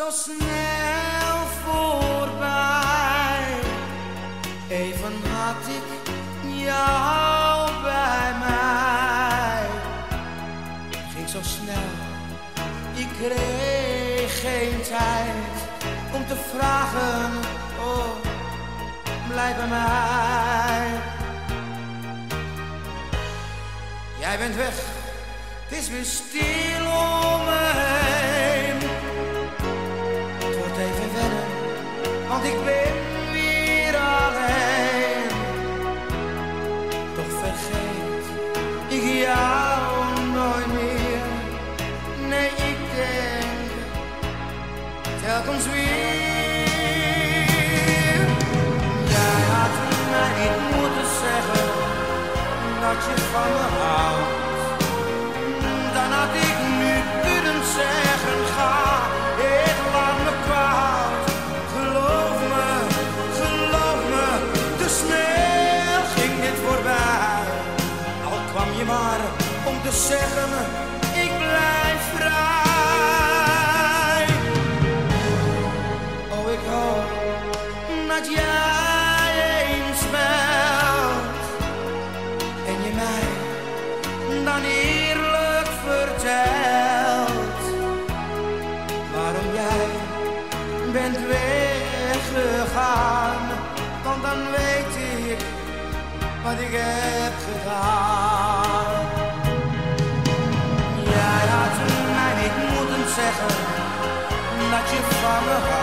zo snel voorbij. Even had ik jou bij mij. Het ging zo snel, ik kreeg geen tijd om te vragen, oh, blijf bij mij. Jij bent weg, het is weer stil. Ik jou nooit meer. Nee, ik denk telkens weer. Jij had mij niet moeten zeggen dat je van me houdt. Zeggen, ik blijf vrij. Oh, ik hoop dat jij eens belt en je mij dan eerlijk vertelt waarom jij bent weggegaan. Want dan weet ik wat ik heb gedaan. Jij had mij niet